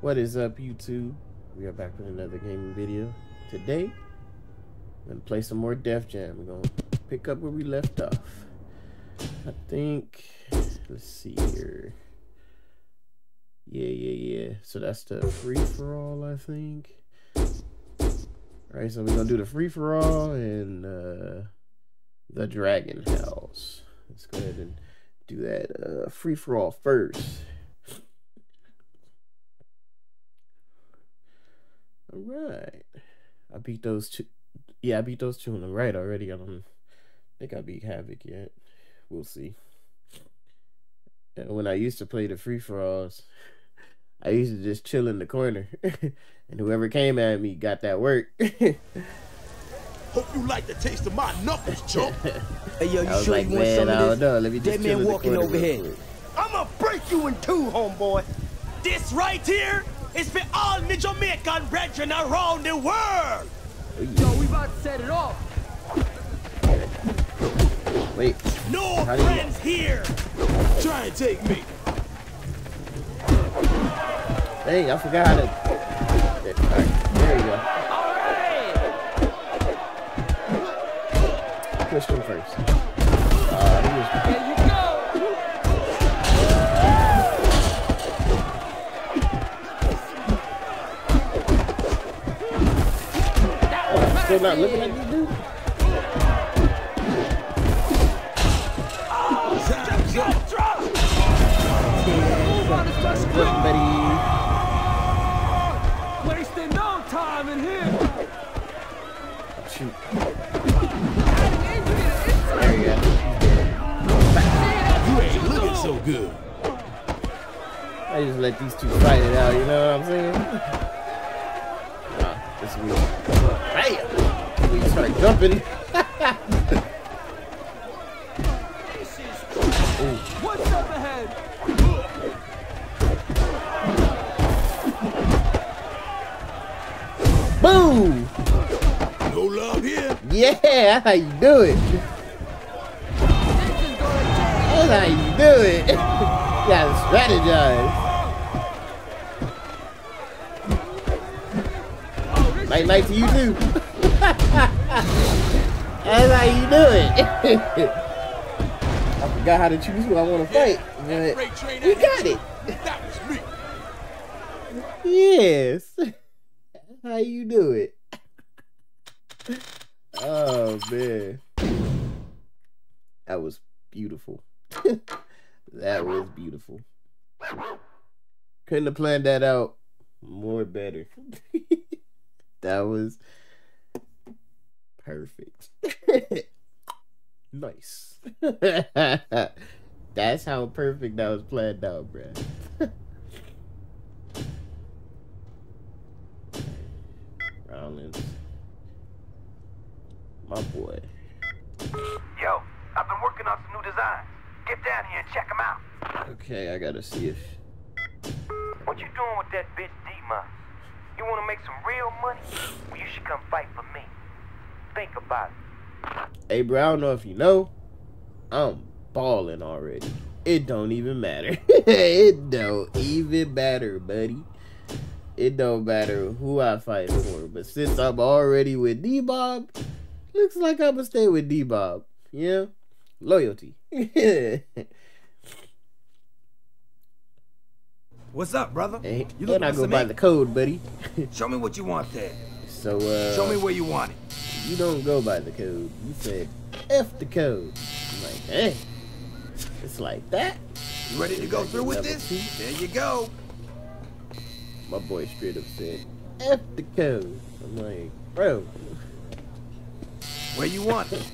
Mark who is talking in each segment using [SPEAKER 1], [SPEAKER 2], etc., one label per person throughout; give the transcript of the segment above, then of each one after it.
[SPEAKER 1] What is up, YouTube? We are back with another gaming video. Today, I'm gonna play some more Def Jam. We're gonna pick up where we left off. I think, let's see here. Yeah, yeah, yeah. So that's the free for all, I think. All right, so we're gonna do the free for all and uh, the Dragon House. Let's go ahead and do that uh, free for all first. Right. I beat those two. Yeah, I beat those two on the right already. I don't think I beat Havoc yet. We'll see. And when I used to play the free for alls, I used to just chill in the corner, and whoever came at me got that work.
[SPEAKER 2] Hope you like the taste of my knuckles, chump.
[SPEAKER 3] Hey, yo, you
[SPEAKER 1] I was
[SPEAKER 3] sure
[SPEAKER 1] like,
[SPEAKER 3] you want
[SPEAKER 1] man,
[SPEAKER 3] some
[SPEAKER 1] I
[SPEAKER 3] of
[SPEAKER 1] don't
[SPEAKER 3] this?
[SPEAKER 1] know. Let me just
[SPEAKER 3] Dead
[SPEAKER 1] chill
[SPEAKER 3] man
[SPEAKER 1] in the
[SPEAKER 3] walking
[SPEAKER 1] corner
[SPEAKER 3] over here.
[SPEAKER 1] quick.
[SPEAKER 2] I'ma break you in two, homeboy.
[SPEAKER 4] This right here is for all me Jamaican brethren around the world.
[SPEAKER 3] Yo, we about to set it off.
[SPEAKER 1] Wait,
[SPEAKER 4] No
[SPEAKER 1] How you-
[SPEAKER 4] friends here.
[SPEAKER 2] Try and take me.
[SPEAKER 1] Hey, I forgot how to. There, all right, there you go. Push him first. Uh, still not looking at this dude.
[SPEAKER 3] It's
[SPEAKER 1] buddy.
[SPEAKER 3] Wasting no time in here.
[SPEAKER 1] There you go.
[SPEAKER 2] You ain't looking so good.
[SPEAKER 1] I just let these two fight it out, you know what I'm saying? Nah, this weird. Bam! We start jumping.
[SPEAKER 3] What's up ahead?
[SPEAKER 1] Boom!
[SPEAKER 2] No love here.
[SPEAKER 1] Yeah, that's how you do it. That's how you do it. you gotta strategize. Night night to you too. That's how you do it. I forgot how to choose who I want to fight. but
[SPEAKER 2] Freight train
[SPEAKER 1] we
[SPEAKER 2] that
[SPEAKER 1] got
[SPEAKER 2] hit
[SPEAKER 1] it.
[SPEAKER 2] That was me.
[SPEAKER 1] Yes. How you do it. Oh man. That was beautiful. that was beautiful. Couldn't have planned that out more better. that was perfect. nice. That's how perfect that was planned out, bruh. Rollins. My boy.
[SPEAKER 5] Yo, I've been working on some new designs. Get down here and check them out.
[SPEAKER 1] Okay, I gotta see if.
[SPEAKER 5] What you doing with that bitch D-Mob? You want to make some real money? Well, you should come fight for me. Think about it.
[SPEAKER 1] Hey, bro, I don't know if you know. I'm balling already. It don't even matter. it don't even matter, buddy. It don't matter who I fight for. But since I'm already with D-Mob, looks like I'm gonna stay with D-Mob. Yeah? Loyalty.
[SPEAKER 6] What's up, brother?
[SPEAKER 1] and
[SPEAKER 6] You looking
[SPEAKER 1] I
[SPEAKER 6] for
[SPEAKER 1] go
[SPEAKER 6] some
[SPEAKER 1] by
[SPEAKER 6] ink?
[SPEAKER 1] the code, buddy.
[SPEAKER 6] Show me what you want there.
[SPEAKER 1] So, uh.
[SPEAKER 6] Show me where you want it.
[SPEAKER 1] You don't go by the code. You said F the code. I'm like, hey, it's like that.
[SPEAKER 6] You ready to go through with this? There you go.
[SPEAKER 1] My boy straight up said F the code. I'm like, bro,
[SPEAKER 6] Where you want it?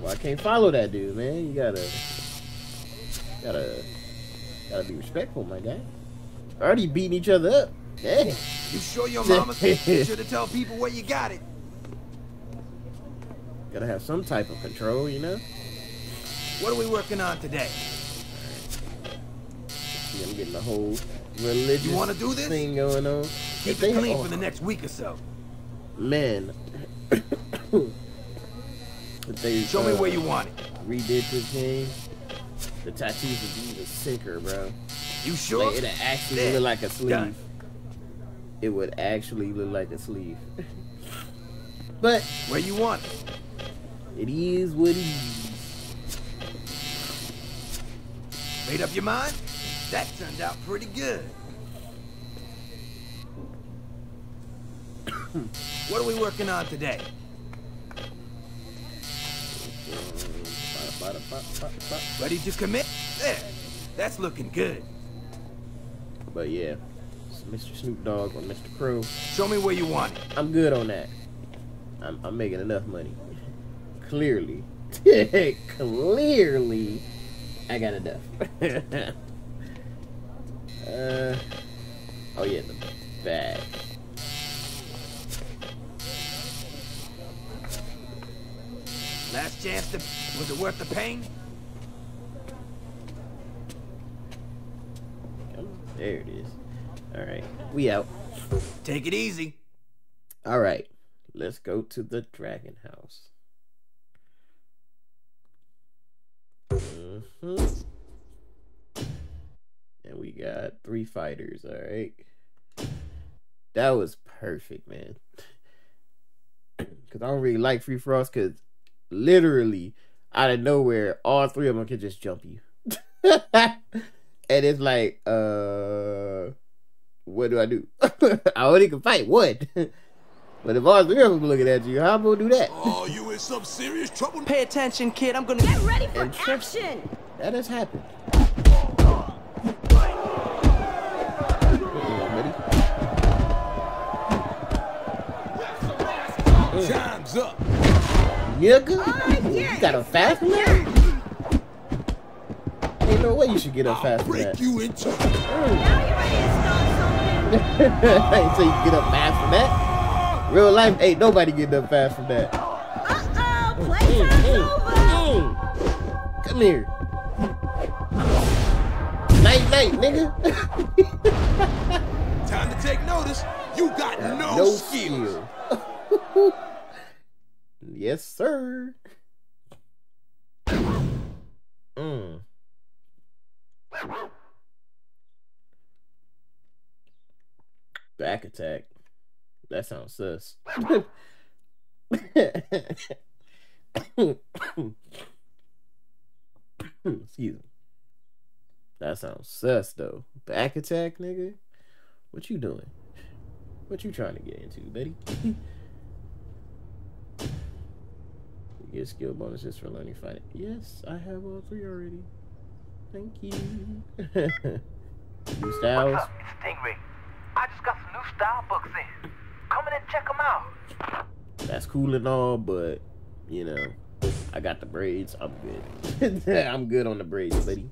[SPEAKER 1] well I can't follow that dude, man. You gotta, gotta, gotta be respectful, my guy. Already beating each other up. Hey,
[SPEAKER 6] You sure your mama said you should tell people where you got it?
[SPEAKER 1] Gotta have some type of control, you know.
[SPEAKER 6] What are we working on today?
[SPEAKER 1] See, I'm getting the whole religious
[SPEAKER 6] You wanna do this?
[SPEAKER 1] thing going on.
[SPEAKER 6] Keep
[SPEAKER 1] If
[SPEAKER 6] it clean
[SPEAKER 1] oh,
[SPEAKER 6] for the next week or so.
[SPEAKER 1] man. They,
[SPEAKER 6] Show me
[SPEAKER 1] uh,
[SPEAKER 6] where you want it.
[SPEAKER 1] redid this game, the tattoos would be even sicker, bro.
[SPEAKER 6] You sure?
[SPEAKER 1] Like, it actually
[SPEAKER 6] There.
[SPEAKER 1] look like a sleeve.
[SPEAKER 6] Done.
[SPEAKER 1] It would actually look like a sleeve. but
[SPEAKER 6] Where you want it?
[SPEAKER 1] It is what it is.
[SPEAKER 6] Made up your mind? That turned out pretty good. what are we working on today? Ready to commit? There. That's looking good.
[SPEAKER 1] But yeah, Mr. Snoop Dogg or Mr. Crow.
[SPEAKER 6] Show me where you want it.
[SPEAKER 1] I'm good on that. I'm, I'm making enough money. Clearly. Clearly, I got enough. uh, oh yeah, the bag.
[SPEAKER 6] Last chance to... Was it worth the pain?
[SPEAKER 1] Come. There it is. All right, we out.
[SPEAKER 6] Take it easy.
[SPEAKER 1] All right, let's go to the Dragon House. Hmm And we got three fighters. All right, that was perfect, man. Cause I don't really like free for alls. Cause literally out of nowhere, all three of them can just jump you, and it's like, uh what do I do? I only can fight one. but if all three of them looking at you, how am I gonna do that?
[SPEAKER 2] Oh, you in some serious trouble?
[SPEAKER 4] Pay attention, kid. I'm gonna
[SPEAKER 7] Get ready for
[SPEAKER 1] And trip-
[SPEAKER 7] action!
[SPEAKER 1] That has happened.
[SPEAKER 2] Time's up.
[SPEAKER 1] Nigga, oh,
[SPEAKER 7] yeah,
[SPEAKER 1] you got a fast from that? Ain't no way you should get up fast from
[SPEAKER 2] Break
[SPEAKER 1] that.
[SPEAKER 2] you into
[SPEAKER 7] Now you're ready to start something.
[SPEAKER 1] ain't so you can get up fast from that. Real life ain't nobody getting up fast from that.
[SPEAKER 7] Uh-oh,
[SPEAKER 1] Mm,
[SPEAKER 7] playtime's
[SPEAKER 1] mm,
[SPEAKER 7] over!
[SPEAKER 1] mm. Come here. Night night, nigga.
[SPEAKER 2] time to take notice. You got no,
[SPEAKER 1] no
[SPEAKER 2] skills.
[SPEAKER 1] skill. yes, sir. Mm. Back attack. That sounds sus. Excuse me. That sounds sus though. Back attack, nigga. What you doing? What you trying to get into, buddy? you get skill bonuses for learning fighting. Yes, I have all three already. Thank you. New styles.
[SPEAKER 5] What's up? Stingray. I just got some new style books in. And check them out.
[SPEAKER 1] That's cool and all, but you know, I got the braids. I'm good. I'm good on the braids, buddy.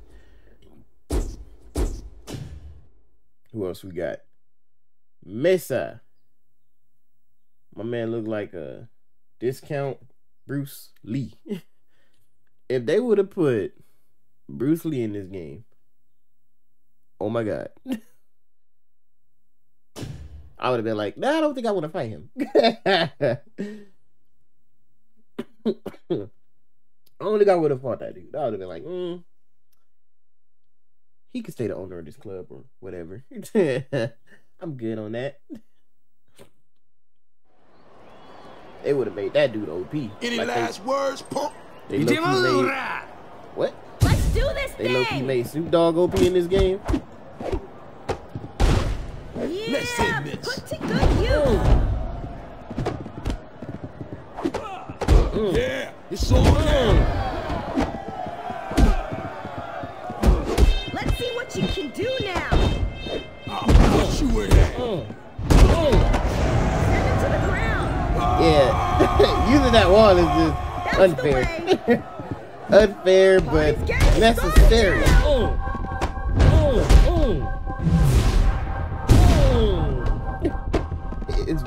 [SPEAKER 1] Who else we got? Mesa. My man looked like a discount Bruce Lee. if they would have put Bruce Lee in this game, oh my god. I would have been like, nah, I don't think I want to fight him. I don't think I would have fought that dude. I would have been like, mm, he could stay the owner of this club or whatever. I'm good on that. They would have made that dude OP.
[SPEAKER 2] Any
[SPEAKER 1] Like,
[SPEAKER 2] last words, punk?
[SPEAKER 1] They, they low-key made, what?
[SPEAKER 7] Let's do this
[SPEAKER 1] They low key made Snoop Dogg OP in this game.
[SPEAKER 2] Let's see,
[SPEAKER 7] Yeah,
[SPEAKER 2] miss.
[SPEAKER 7] put to good use!
[SPEAKER 2] Yeah, it's on now.
[SPEAKER 7] Let's see what you can do now!
[SPEAKER 2] I'll put you in there.
[SPEAKER 1] Mm. Mm.
[SPEAKER 7] Send him to the ground!
[SPEAKER 1] Yeah, using that wall is just
[SPEAKER 7] That's the
[SPEAKER 1] unfair.
[SPEAKER 7] way.
[SPEAKER 1] unfair, but
[SPEAKER 7] Party's getting
[SPEAKER 1] necessary.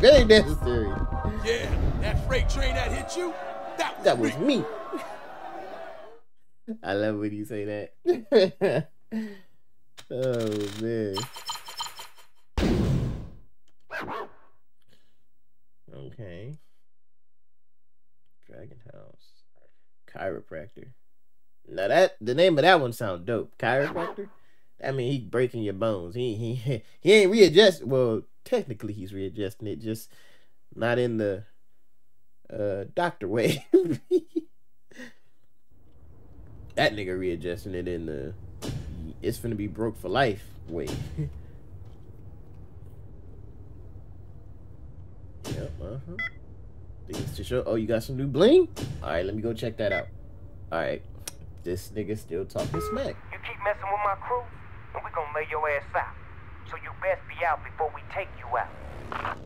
[SPEAKER 1] Very necessary.
[SPEAKER 2] Yeah, that freight train that hit you, that was,
[SPEAKER 1] That was
[SPEAKER 2] me.
[SPEAKER 1] me. I love when you say that. oh man. Okay. Dragon House. Chiropractor. Now that the name of that one sound dope. Chiropractor? I mean, he breaking your bones. He he he ain't readjust. Well, technically, he's readjusting it, just not in the uh doctor way. that nigga readjusting it in the it's gonna be broke for life way. yep. Uh huh. Things to show. Oh, you got some new bling? All right, let me go check that out. All right. This nigga still talking smack.
[SPEAKER 5] You keep messing with my crew, and we gonna lay your ass out. So you best be out before we take you out.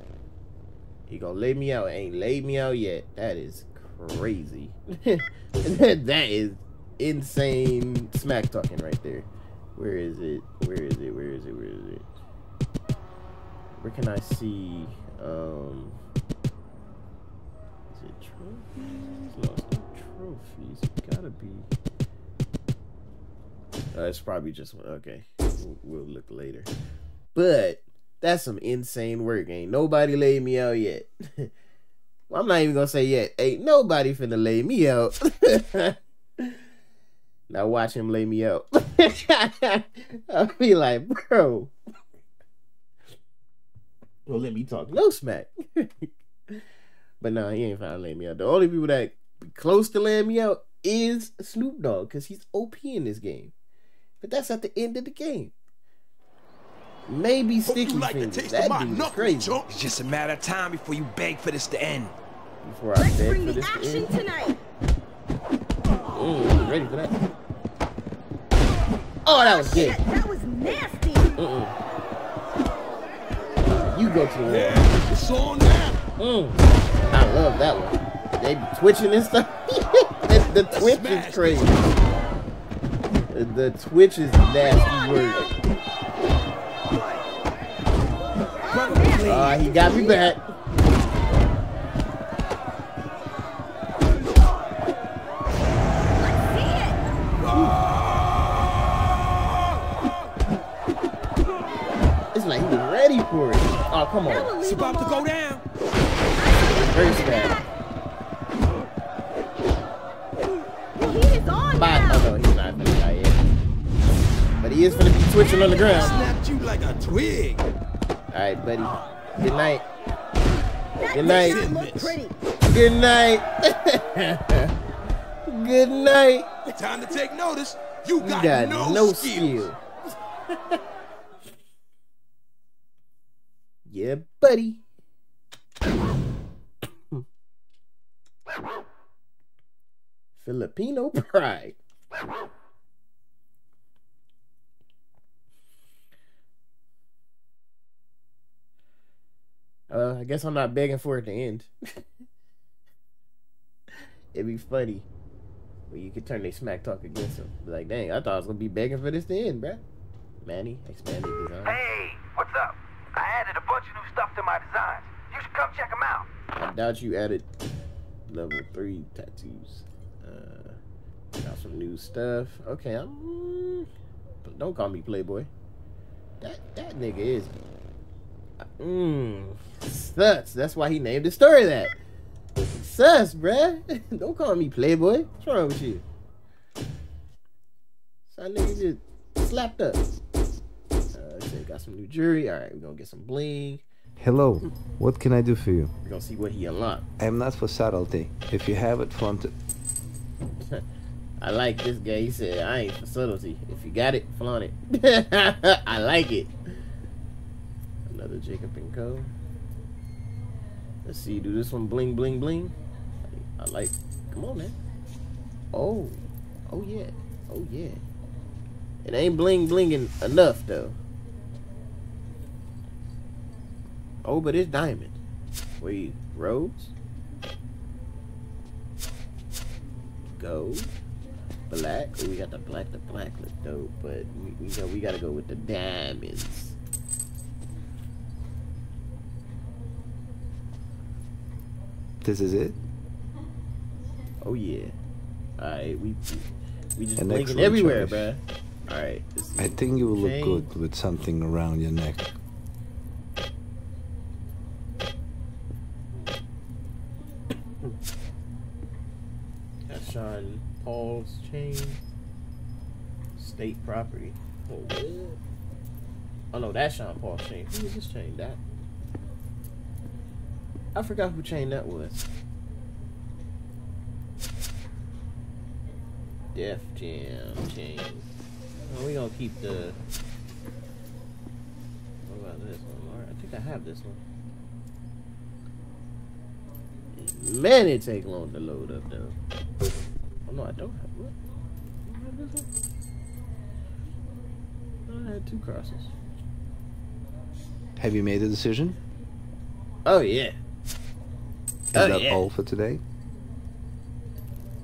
[SPEAKER 1] He gonna lay me out. Ain't laid me out yet. That is crazy. that is insane smack talking right there. Where is it? Where is it? Where is it? Where is it? Where can I see? Um, is it trophies? It's trophies. It gotta be. Uh, it's probably just one. Okay, we'll, we'll look later. But that's some insane work. Ain't nobody laid me out yet. well, I'm not even gonna say yet. Ain't nobody finna lay me out. now watch him lay me out. I'll be like, bro. Well, let me talk no smack. but no, he ain't finna lay me out. The only people that be close to laying me out is Snoop Dogg, because he's OP in this game. But that's at the end of the game. Maybe
[SPEAKER 2] Hope
[SPEAKER 1] Sticky
[SPEAKER 2] you like the
[SPEAKER 1] Fingers.
[SPEAKER 2] taste
[SPEAKER 1] That
[SPEAKER 2] of my
[SPEAKER 1] dude is crazy.
[SPEAKER 2] chump.
[SPEAKER 6] It's just a matter of time before you beg for this to end.
[SPEAKER 1] Before I
[SPEAKER 7] Let's
[SPEAKER 1] beg
[SPEAKER 7] bring
[SPEAKER 1] for
[SPEAKER 7] the
[SPEAKER 1] this to
[SPEAKER 7] action
[SPEAKER 1] end.
[SPEAKER 7] tonight.
[SPEAKER 1] I'm ready for that. Oh, that was good.
[SPEAKER 7] that was nasty.
[SPEAKER 1] You go to the wall.
[SPEAKER 2] Yeah, it's on now.
[SPEAKER 1] Mm. I love that one. They be twitching and stuff. the, the twitch is crazy. The, the twitch is nasty word. Ah, he got me back.
[SPEAKER 7] Let's see it.
[SPEAKER 1] It's like he was ready for it. Oh, come on.
[SPEAKER 7] will
[SPEAKER 6] It's about to go down.
[SPEAKER 1] First bad.
[SPEAKER 7] The heat is on
[SPEAKER 1] Bye. Oh, no, he's not gonna die yet. But he is gonna be twitching on the ground.
[SPEAKER 2] Snapped you like a twig.
[SPEAKER 1] Alright, buddy. Good night. Good night.
[SPEAKER 7] did not.
[SPEAKER 1] Good night. Good night.
[SPEAKER 2] Time to take notice. You
[SPEAKER 1] You
[SPEAKER 2] got,
[SPEAKER 1] got
[SPEAKER 2] no,
[SPEAKER 1] no
[SPEAKER 2] skills.
[SPEAKER 1] skill. yeah, buddy. Filipino pride. Uh, I guess I'm not begging for it to end. It'd be funny when you could turn their smack talk against him. Be like, dang, I thought I was gonna be begging for this to end, bruh. Manny, expanded design.
[SPEAKER 5] Hey, what's up? I added a bunch of new stuff to my designs. You should come check them out.
[SPEAKER 1] I doubt you added level three tattoos. Uh, got some new stuff. Okay, I'm. Don't call me Playboy. That that nigga is. Mmm. Sus. That's why he named the story that. Sus, bruh. don't call me Playboy. What's wrong with you? Son nigga just slapped up. Uh, say got some new jewelry. All right, we're gonna get some bling.
[SPEAKER 8] Hello, what can I do for you?
[SPEAKER 1] We're gonna see what he unlocked.
[SPEAKER 8] I am not for subtlety. If you have it, flaunt it.
[SPEAKER 1] I like this guy. He said, I ain't for subtlety. If you got it, flaunt it. I like it. Another Jacob and Co. Let's see, do this one bling bling bling. I like come on man. Oh. Oh yeah. Oh yeah. It ain't bling blinging enough though. Oh, but it's diamond. Wait, rose? Gold? black. Oh, we got the black. The black look dope, but we, we got we gotta go with the diamonds.
[SPEAKER 8] This is it?
[SPEAKER 1] Oh yeah. All right, we we just
[SPEAKER 8] An
[SPEAKER 1] blinking everywhere,
[SPEAKER 8] choice.
[SPEAKER 1] bruh. All right.
[SPEAKER 8] I think you will look
[SPEAKER 1] chain.
[SPEAKER 8] good with something around your neck.
[SPEAKER 1] That's Sean Paul's chain. State property. Oh, what? Oh no, that's Sean Paul's chain. Who was this chain? That. I forgot who chain that was. Def Jam chain. Oh, we gonna keep the. What about this one? I think I have this one. Man, it take long to load up though. Oh no, I don't have what? I don't have this one. I had two crosses.
[SPEAKER 8] Have you made a decision?
[SPEAKER 1] Oh yeah.
[SPEAKER 8] Is
[SPEAKER 1] Oh,
[SPEAKER 8] that
[SPEAKER 1] yeah.
[SPEAKER 8] all for today?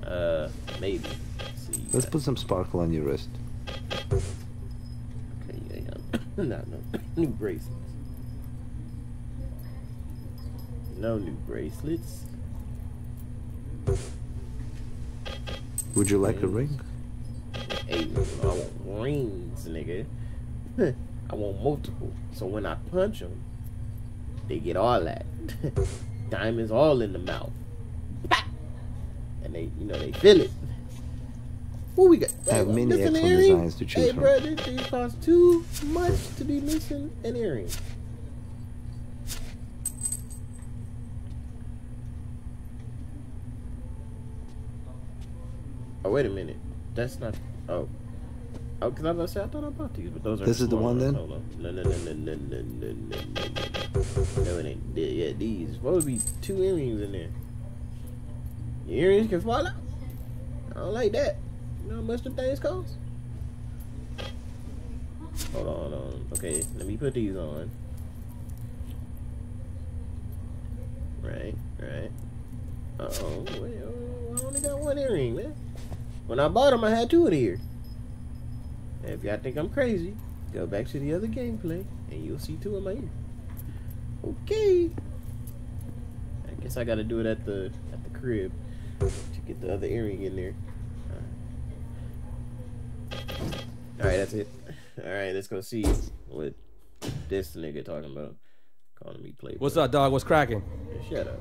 [SPEAKER 1] Uh, maybe. Let's see.
[SPEAKER 8] Let's put some sparkle on your wrist.
[SPEAKER 1] Okay, yeah, yeah. Not no new bracelets. No new bracelets.
[SPEAKER 8] Would you like a ring?
[SPEAKER 1] Hey, I want rings, nigga. I want multiple. So when I punch them, they get all that. Diamonds all in the mouth. And they, you know, they feel it. What we got?
[SPEAKER 8] I have
[SPEAKER 1] Hey,
[SPEAKER 8] many excellent designs to choose
[SPEAKER 1] hey,
[SPEAKER 8] from.
[SPEAKER 1] bro, this thing costs too much to be missing an earring. Oh, wait a minute. That's not. Oh. Oh, because I was about to say, I thought I bought these, but those are
[SPEAKER 8] This is the one then?
[SPEAKER 1] Hold on. No, no, no, no, no, no, no, no, no, no. It ain't. Yeah, yeah, these. Supposed to be two earrings in there. Your earrings can fall out. I don't like that. You know how much the things cost? Hold on, hold on. Okay, let me put these on. Right, right. Uh oh, oh, I only got one earring, man. When I bought them, I had two in here. If y'all think I'm crazy, go back to the other gameplay and you'll see two in my ear. Okay. I guess I gotta do it at the at the crib to get the other earring in there. Alright, that's it. Alright, let's go see what this nigga talking about. Calling me playboy.
[SPEAKER 3] What's up, dog? What's cracking?
[SPEAKER 1] Shut up.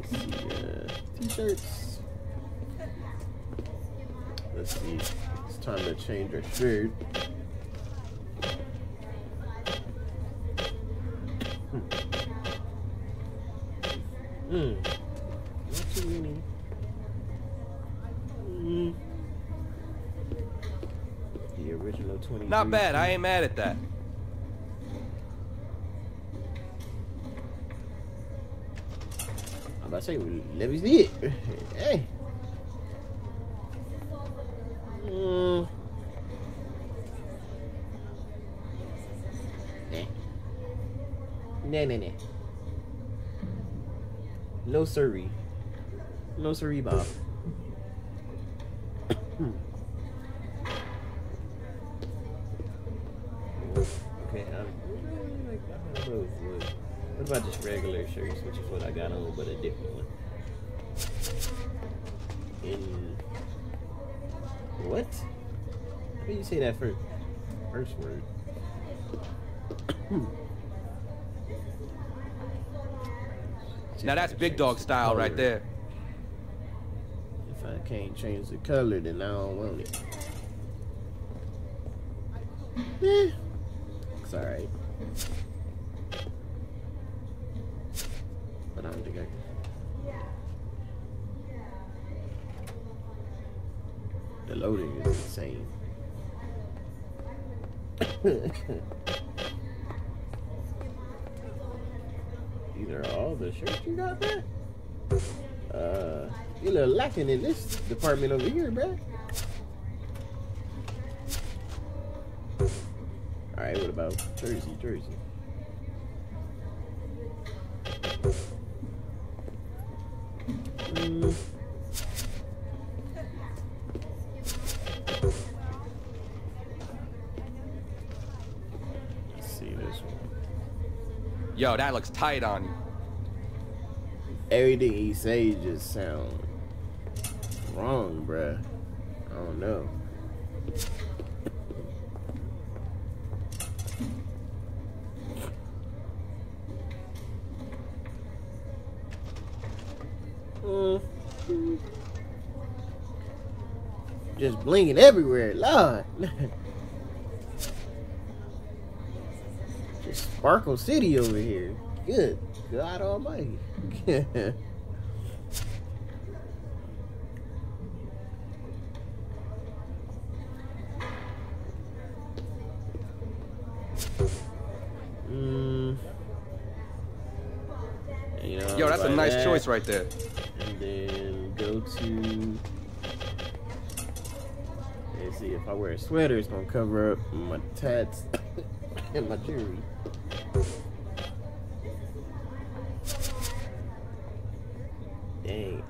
[SPEAKER 1] Let's see, uh, t-shirts. Let's see. It's time to change our shirt. Hmm. Not too many. Hmm. The original 20.
[SPEAKER 3] Not bad. I ain't mad at that.
[SPEAKER 1] I'm about to say, let me see it. hey. Mm. Nah. Nah, nah, nah. No siree. No siree, Bob. okay, like, I don't know what- what about just regular shirts, which is what I got on, but a different one? In what? How do you say that first? First word.
[SPEAKER 3] Now that's big dog style right there.
[SPEAKER 1] If I can't change the color, then I don't want it. Eh, alright. But I don't think I can. The loading is insane. These all shirts you got there? Uh, you little lacking in this department over here, bruh. Alright, what about Jersey, Jersey? Mm. Let's see this one.
[SPEAKER 3] Yo, that looks tight on you.
[SPEAKER 1] Everything he say just sound wrong, bruh. I don't know. Mm. just blinging everywhere. Lord. just Sparkle City over here. Good God Almighty. Mm. You know,
[SPEAKER 3] Yo, that's a nice
[SPEAKER 1] that,
[SPEAKER 3] choice right there.
[SPEAKER 1] And then go to. Let's see if I wear a sweater, it's gonna cover up my tats and my jewelry.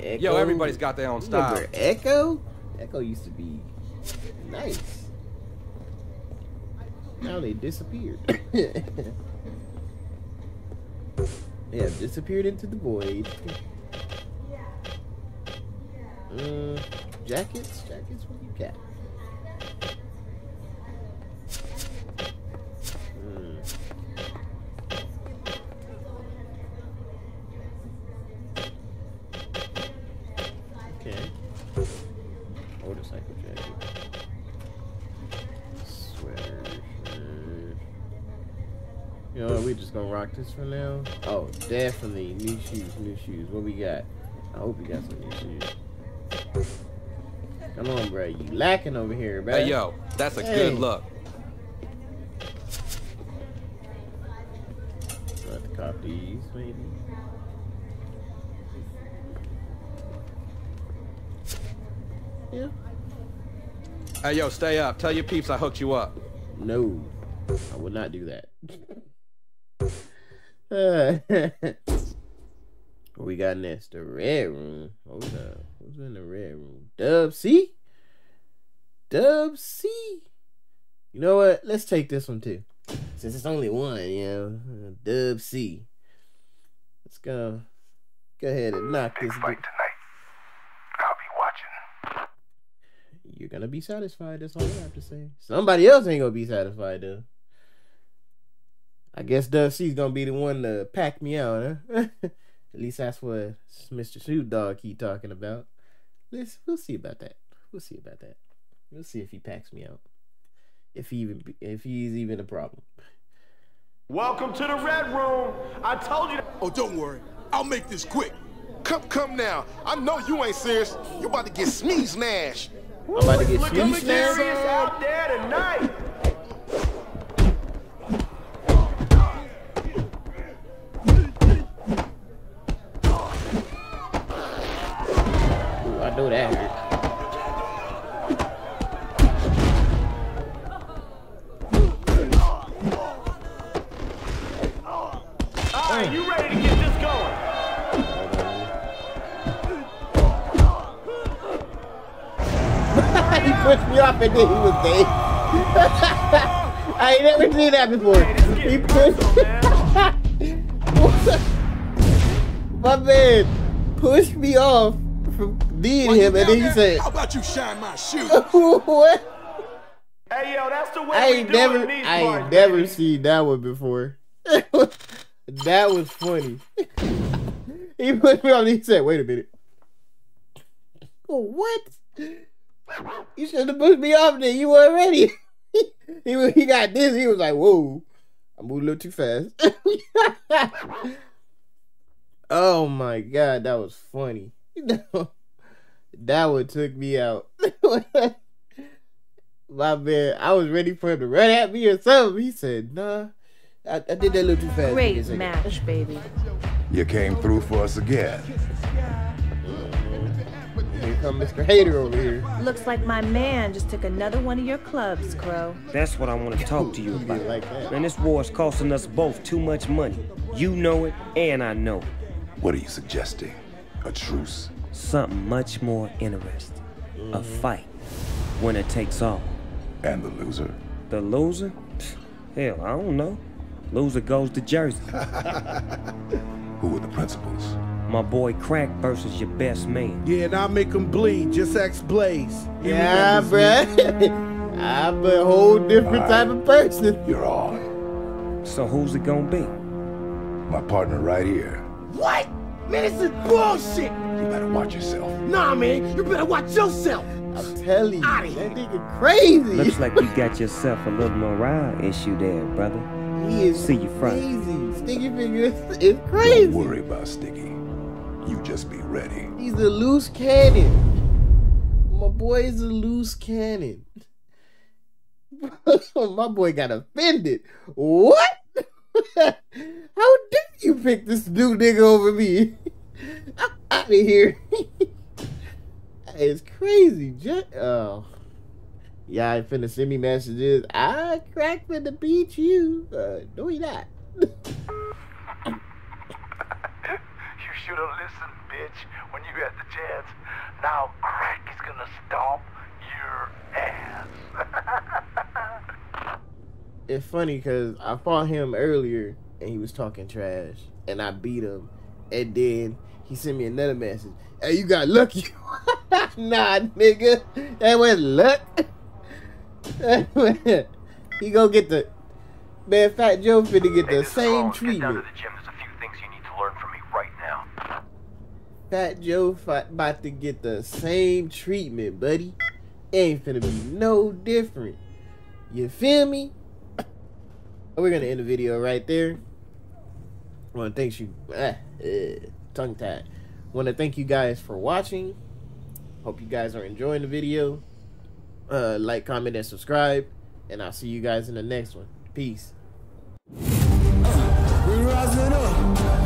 [SPEAKER 1] Echo.
[SPEAKER 3] Yo, everybody's got their own style.
[SPEAKER 1] Remember Echo? Echo used to be nice. Now they disappeared. they have disappeared into the void. Uh, jackets? Jackets? What you got? Hmm. Okay. Motorcycle jacket. Sweater. shirt. You know what? We just gonna rock this for now. Oh, definitely new shoes. New shoes. What we got? I hope we got some new shoes. Come on, bro. You lacking over here, bro.
[SPEAKER 3] Hey, yo, that's a
[SPEAKER 1] Hey.
[SPEAKER 3] good look.
[SPEAKER 1] Let's cop these, maybe. Yeah.
[SPEAKER 3] Hey, yo, stay up. Tell your peeps I hooked you up.
[SPEAKER 1] No, I would not do that. Uh, we got next? The red room. Hold up. Who's in the red room? Dub C? Dub C? You know what? Let's take this one too. Since it's only one, you know. Dub C. Let's go. Go ahead and knock this.
[SPEAKER 4] Fight tonight. I'll be watching.
[SPEAKER 1] You're gonna be satisfied. That's all I have to say. Somebody else ain't gonna be satisfied though. I guess Dub C's gonna be the one to pack me out, huh? At least that's what Mr. Snoop Dogg keep talking about. Let's we'll see about that. We'll see about that. We'll see if he packs me out. If he even be- if he's even a problem.
[SPEAKER 9] Welcome to the Red Room. I told you.
[SPEAKER 10] Oh, don't worry. I'll make this quick. Come, come now. I know you ain't serious. You about to get sneeze nash.
[SPEAKER 1] I'm about to get
[SPEAKER 9] Look
[SPEAKER 1] sneeze
[SPEAKER 9] at serious out there tonight. Get this going?
[SPEAKER 1] he pushed me off and then he was dead. I ain't never seen that before. He pushed. My man pushed me off from being him, and then he said,
[SPEAKER 10] How about you shine my shoes?
[SPEAKER 1] "What?"
[SPEAKER 9] Hey, yo, that's the way
[SPEAKER 1] I
[SPEAKER 9] we
[SPEAKER 1] ain't
[SPEAKER 9] do
[SPEAKER 1] never,
[SPEAKER 9] it in these
[SPEAKER 1] I ain't
[SPEAKER 9] parts,
[SPEAKER 1] never
[SPEAKER 9] baby.
[SPEAKER 1] seen that one before. that was funny. he pushed me off. and He said, "Wait a minute." What? You should have pushed me off then. You weren't ready. he was- he got this. He was like, "Whoa, I moved a little too fast." oh my god, that was funny. That one took me out. my man, I was ready for him to run at me or something. He said, "Nah, I, I did that a little too fast." Give me a
[SPEAKER 11] Great match, baby.
[SPEAKER 12] You came through for us again.
[SPEAKER 1] Here come Mr. Hater over here.
[SPEAKER 11] Looks like my man just took another one of your clubs, Crow.
[SPEAKER 5] That's what I want to talk to you about.
[SPEAKER 1] like that.
[SPEAKER 5] Man, this war is costing us both too much money. You know it, and I know it.
[SPEAKER 12] What are you suggesting? A truce?
[SPEAKER 5] Something much more interesting. A mm-hmm. fight. Winner takes all.
[SPEAKER 12] And the loser?
[SPEAKER 5] The loser? Hell, I don't know. Loser goes to Jersey.
[SPEAKER 12] Who are the principals?
[SPEAKER 5] My boy Crack versus your best man.
[SPEAKER 9] Yeah, and I'll make him bleed. Just ask Blaze. He
[SPEAKER 1] Yeah,
[SPEAKER 9] remembers
[SPEAKER 1] bruh. I'm a whole different type of person.
[SPEAKER 12] You're on.
[SPEAKER 5] So who's it gonna be?
[SPEAKER 12] My partner right here.
[SPEAKER 9] What? Man, this is bullshit.
[SPEAKER 12] You better watch yourself.
[SPEAKER 9] Nah, man, you better watch yourself.
[SPEAKER 1] I'm telling you, that nigga crazy.
[SPEAKER 13] Looks like you got yourself a little morale issue there, brother.
[SPEAKER 1] he is
[SPEAKER 13] See you front.
[SPEAKER 1] crazy. Sticky Finger is, is crazy.
[SPEAKER 12] Don't worry about Sticky. You just be ready.
[SPEAKER 1] He's a loose cannon. My boy is a loose cannon. My boy got offended. What? How dare you pick this new nigga over me? Out of here. that is crazy. Just, oh. Y'all ain't finna send me messages. I crack finna beat you. Uh, no, he not.
[SPEAKER 5] You should have listened, bitch, when you had the chance. Now crack is gonna stomp your ass.
[SPEAKER 1] it's funny because I fought him earlier and he was talking trash and I beat him and then he sent me another message. Hey, you got lucky. nah, nigga, that was luck. he go get the man. Fat Joe finna get the same treatment.
[SPEAKER 5] the gym. There's a few things you need to learn from me right.
[SPEAKER 1] Fat Joe fi- about to get the same treatment, buddy. Ain't finna be no different. You feel me? We're gonna end the video right there. I want to thank you. Ah, uh, tongue tied. Want to thank you guys for watching. Hope you guys are enjoying the video. Uh, like, comment, and subscribe. And I'll see you guys in the next one. Peace.
[SPEAKER 2] Up.